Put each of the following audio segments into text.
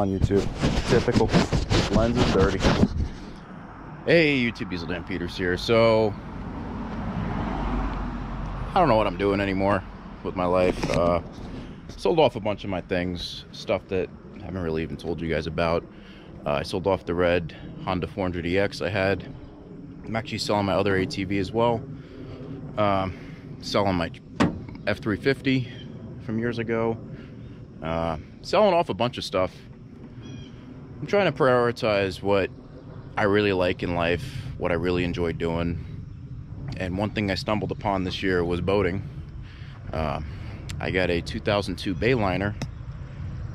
On, YouTube. Typical. Lens is dirty. Hey, YouTube, Diesel Dan Peters here. So, I don't know what I'm doing anymore with my life. Uh, sold off a bunch of my things, stuff that I haven't really even told you guys about. Uh, I sold off the red Honda 400EX I had. I'm actually selling my other ATV as well. Um, selling my F350 from years ago. Uh, selling off a bunch of stuff. I'm trying to prioritize what I really like in life, what I really enjoy doing. And one thing I stumbled upon this year was boating. Uh, I got a 2002 Bayliner,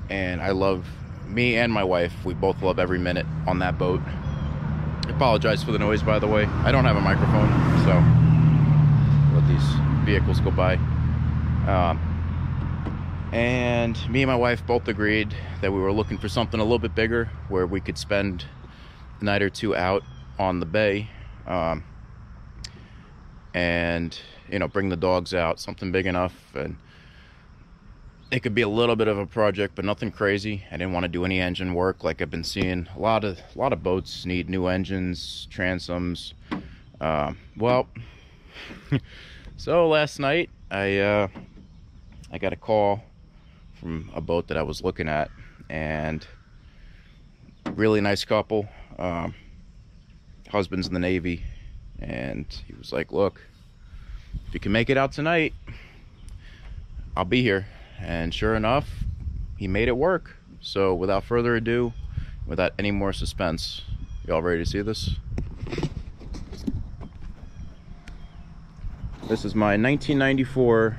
and I love me and my wife. We both love every minute on that boat. I apologize for the noise, by the way. I don't have a microphone, so let these vehicles go by. Um, and me and my wife both agreed that we were looking for something a little bit bigger where we could spend a night or two out on the bay um, and you know bring the dogs out something big enough. And it could be a little bit of a project but nothing crazy. I didn't want to do any engine work. Like i've been seeing a lot of a lot of boats need new engines transoms. Uh, well so last night i uh, i got a call from a boat that i was looking at and really nice couple. Um, husband's in the navy and he was like look if you can make it out tonight i'll be here. And sure enough he made it work. So without further ado without any more suspense y'all ready to see this? This is my 1994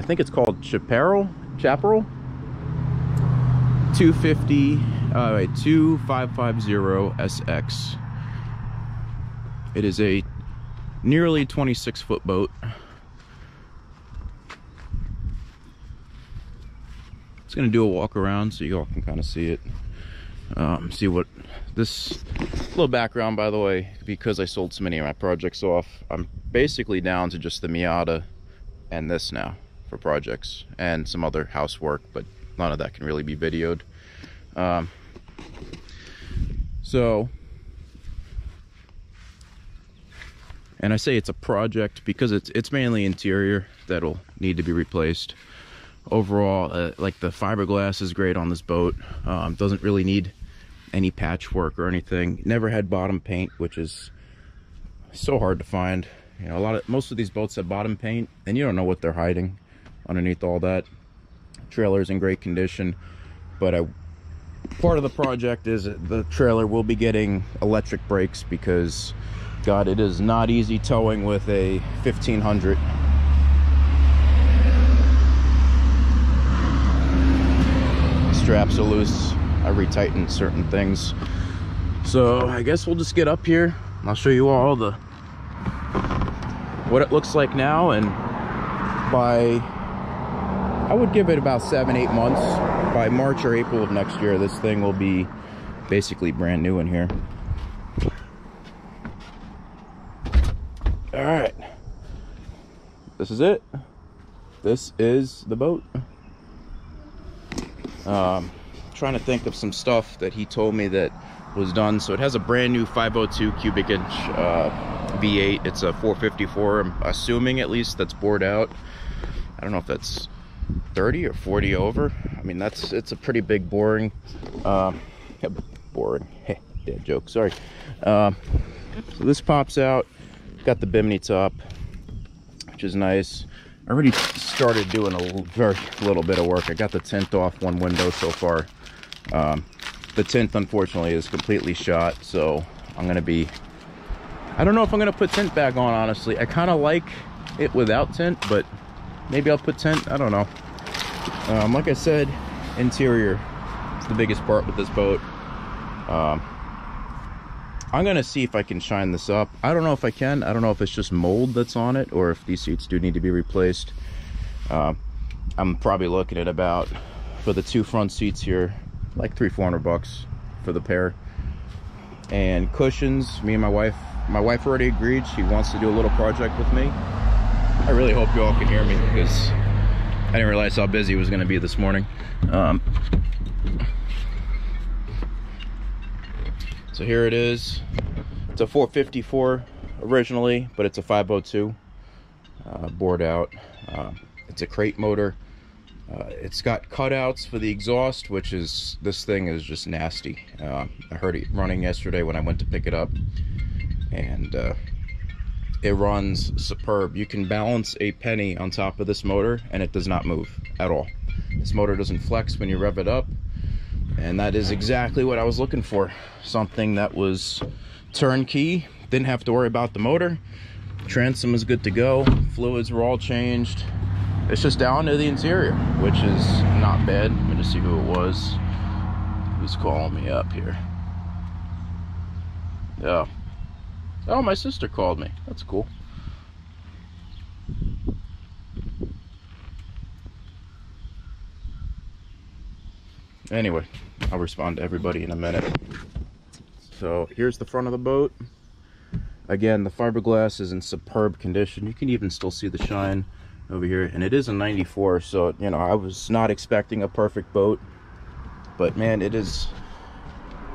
i think it's called chaparral chaparral? 250 uh, wait, 2550 sx it is a nearly 26 foot boat. It's gonna do a walk around so you all can kind of see it. Um, see what this little background, by the way, because I sold so many of my projects off, I'm basically down to just the Miata and this now for projects and some other housework, but none of that can really be videoed. Um, so, and I say it's a project because it's it's mainly interior that'll need to be replaced. Overall uh, like the fiberglass is great on this boat. Um, doesn't really need any patchwork or anything. Never had bottom paint which is so hard to find. You know a lot of most of these boats have bottom paint and you don't know what they're hiding underneath all that. Trailer's in great condition but I, part of the project is the trailer will be getting electric brakes because god it is not easy towing with a 1500 straps are loose. I retightened certain things. So i guess we'll just get up here. I'll show you all the what it looks like now and by i would give it about seven eight months by march or april of next year this thing will be basically brand new in here all right this is it this is the boat um, trying to think of some stuff that he told me that was done. So it has a brand new 502 cubic inch uh, V8. It's a 454. I'm assuming at least that's bored out. I don't know if that's 30 or 40 over. I mean, that's it's a pretty big boring. Uh, boring. Dead joke. Sorry. Uh, so this pops out. Got the bimini top, which is nice. I already started doing a very little bit of work. I got the tint off one window so far. Um, the tint, unfortunately, is completely shot, so I'm to be... I don't know if I'm to put tint back on, honestly. I kind of like it without tint, but maybe I'll put tent I don't know. Um, like I said, interior is the biggest part with this boat. Um, I'm gonna see if I can shine this up. I don't know if I can. I don't know if it's just mold that's on it or if these seats do need to be replaced. Uh, I'm probably looking at about, for the two front seats here, like three, 400 bucks for the pair. And cushions, me and my wife, my wife already agreed. She wants to do a little project with me. I really hope you all can hear me because I didn't realize how busy it was gonna be this morning. Um, So here it is. It's a 454 originally, but it's a 502 uh, bored out. Uh, it's a crate motor. Uh, it's got cutouts for the exhaust, which is, this thing is just nasty. Uh, I heard it running yesterday when I went to pick it up. And uh, it runs superb. You can balance a penny on top of this motor and it does not move at all. This motor doesn't flex when you rev it up. And that is exactly what I was looking for. Something that was turnkey, didn't have to worry about the motor. Transom is good to go. Fluids were all changed. It's just down to the interior, which is not bad. Let me just see who it was. Who's calling me up here? Yeah. Oh, my sister called me. That's cool. Anyway, I'll respond to everybody in a minute. So here's the front of the boat. Again, the fiberglass is in superb condition. You can even still see the shine over here and it is a 94 so you know i was not expecting a perfect boat but man it is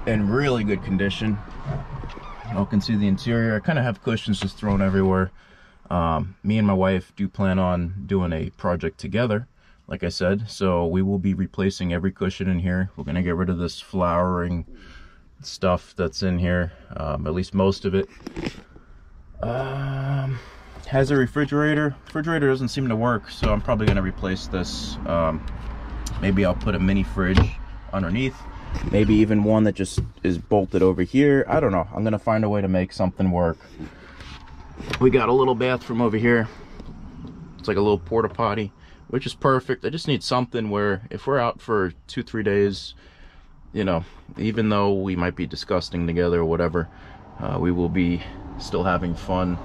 in really good condition you can see the interior i kind of have cushions just thrown everywhere um, me and my wife do plan on doing a project together like i said so we will be replacing every cushion in here we're going to get rid of this flowering stuff that's in here um, at least most of it um has a refrigerator. Refrigerator doesn't seem to work, so I'm probably gonna replace this. Um, maybe I'll put a mini fridge underneath. Maybe even one that just is bolted over here. I don't know. I'm gonna find a way to make something work. We got a little bathroom over here. It's like a little porta potty, which is perfect. I just need something where if we're out for two, three days, you know, even though we might be disgusting together or whatever, uh, we will be still having fun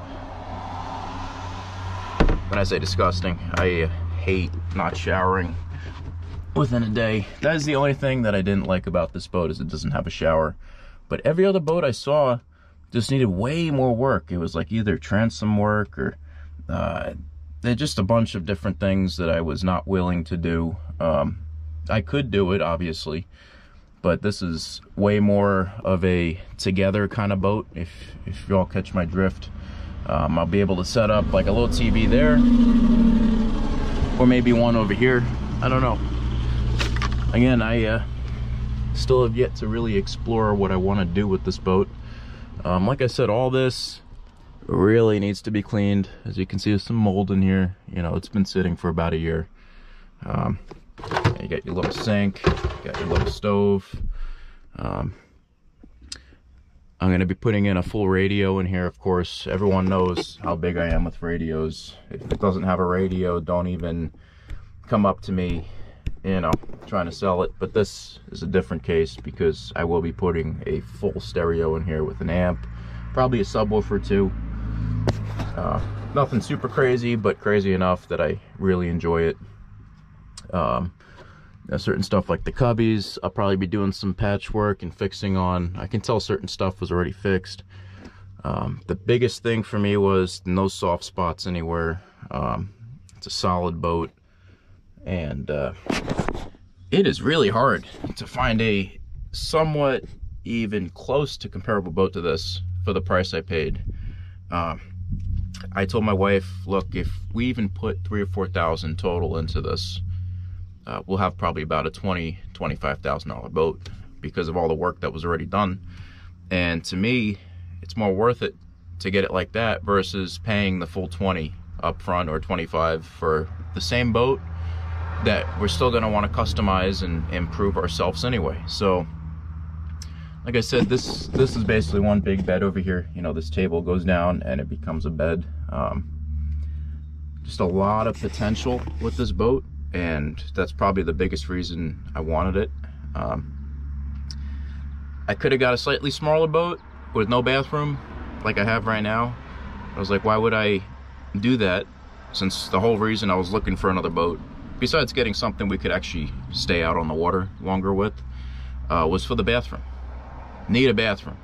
when I say disgusting, I hate not showering within a day. That is the only thing that I didn't like about this boat is it doesn't have a shower. But every other boat I saw just needed way more work. It was like either transom work or uh, just a bunch of different things that I was not willing to do. Um, I could do it, obviously, but this is way more of a together kind of boat, if, if y'all catch my drift. Um, I'll be able to set up like a little TV there or maybe one over here. I don't know. Again, I uh, still have yet to really explore what I want to do with this boat. Um, like I said, all this really needs to be cleaned. As you can see, there's some mold in here. You know, it's been sitting for about a year. Um, you got your little sink, you got your little stove. Um, I'm going to be putting in a full radio in here, of course. Everyone knows how big I am with radios. If it doesn't have a radio, don't even come up to me, you know, trying to sell it. But this is a different case because I will be putting a full stereo in here with an amp, probably a subwoofer too. Uh, nothing super crazy, but crazy enough that I really enjoy it. Um, certain stuff like the cubbies i'll probably be doing some patchwork and fixing on i can tell certain stuff was already fixed um, the biggest thing for me was no soft spots anywhere um, it's a solid boat and uh, it is really hard to find a somewhat even close to comparable boat to this for the price i paid. Um, i told my wife look if we even put three or four thousand total into this uh, we'll have probably about a twenty twenty-five thousand dollar boat because of all the work that was already done. And to me it's more worth it to get it like that versus paying the full 20 up front or 25 for the same boat that we're still going to want to customize and improve ourselves anyway so like I said this this is basically one big bed over here you know this table goes down and it becomes a bed um, just a lot of potential with this boat and that's probably the biggest reason I wanted it. Um, I could have got a slightly smaller boat with no bathroom like I have right now. I was like, why would I do that since the whole reason I was looking for another boat, besides getting something we could actually stay out on the water longer with, uh, was for the bathroom. Need a bathroom.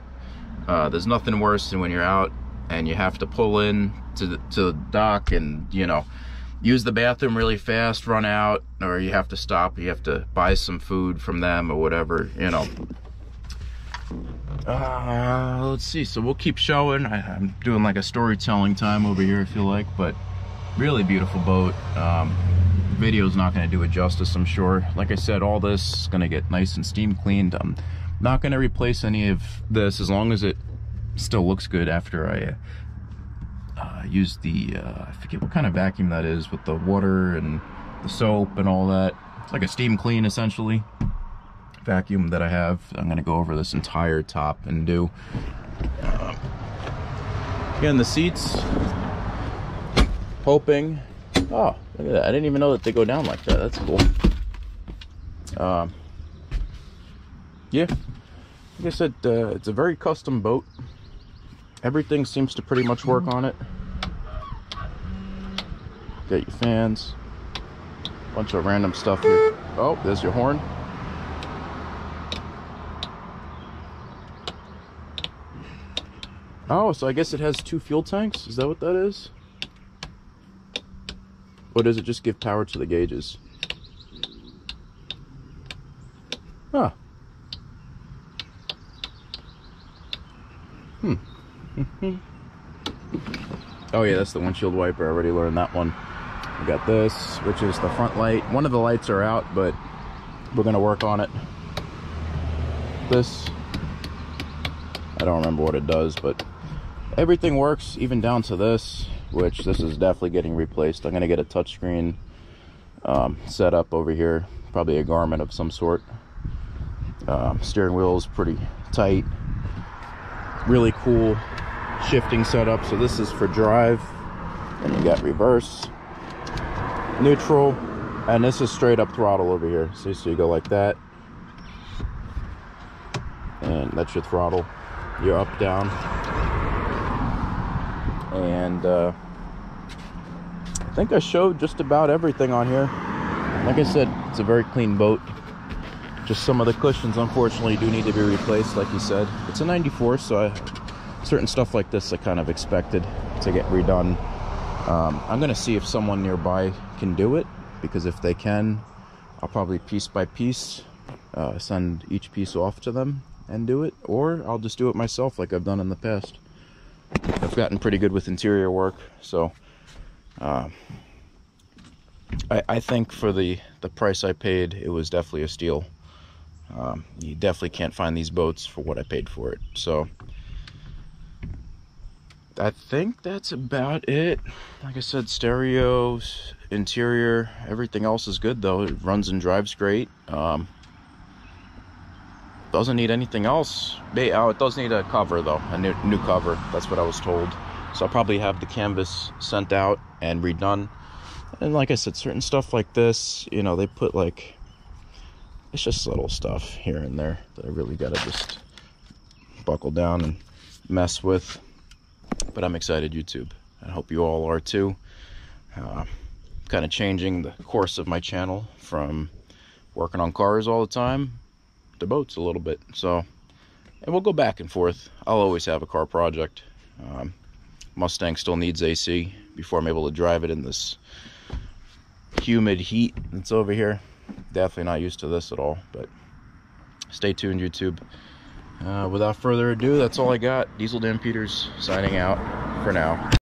Uh, there's nothing worse than when you're out and you have to pull in to the, to the dock and, you know, use the bathroom really fast, run out, or you have to stop, you have to buy some food from them or whatever, you know. Uh, let's see, so we'll keep showing. I, am doing like a storytelling time over here, I feel like, but really beautiful boat. Um, video's not gonna do it justice, I'm sure. Like I said, all this is gonna get nice and steam cleaned. I'm not gonna replace any of this as long as it still looks good after I uh, use the, uh, I forget what kind of vacuum that is with the water and the soap and all that. It's like a steam clean essentially vacuum that I have. I'm gonna go over this entire top and do. Uh, again, the seats, hoping. Oh, look at that. I didn't even know that they go down like that. That's cool. Um, yeah, like I said, uh, it's a very custom boat. Everything seems to pretty much work on it. Got your fans. Bunch of random stuff here. Oh, there's your horn. Oh, so I guess it has two fuel tanks? Is that what that is? Or does it just give power to the gauges? Huh. Hmm. oh yeah, that's the windshield wiper. I already learned that one. We got this, which is the front light. One of the lights are out, but we're gonna work on it. This, I don't remember what it does, but everything works, even down to this, which this is definitely getting replaced. I'm gonna get a touchscreen um, set up over here, probably a Garmin of some sort. Um, steering wheel is pretty tight really cool shifting setup. So this is for drive. And you got reverse, neutral, and this is straight up throttle over here. See, so you go like that. And that's your throttle. You're up, down. And uh, I think I showed just about everything on here. Like I said, it's a very clean boat. Just some of the cushions, unfortunately, do need to be replaced, like you said. It's a 94, so I, certain stuff like this I kind of expected to get redone. Um, I'm to see if someone nearby can do it, because if they can, I'll probably piece by piece uh, send each piece off to them and do it, or I'll just do it myself like I've done in the past. I've gotten pretty good with interior work, so uh, I, I think for the, the price I paid, it was definitely a steal. Um, you definitely can't find these boats for what I paid for it. So I think that's about it. Like I said, stereos, interior, everything else is good though. It runs and drives great. Um, doesn't need anything else. Oh, it does need a cover though, a new, new cover. That's what I was told. So I'll probably have the canvas sent out and redone. And like I said, certain stuff like this, you know, they put like it's just little stuff here and there that I really got to just buckle down and mess with. But I'm excited, YouTube. I hope you all are too. Uh, kind of changing the course of my channel from working on cars all the time to boats a little bit. So, and we'll go back and forth. I'll always have a car project. Um, Mustang still needs AC before I'm able to drive it in this humid heat that's over here definitely not used to this at all, but stay tuned, YouTube. Uh, without further ado, that's all I got. Diesel Dan Peters signing out for now.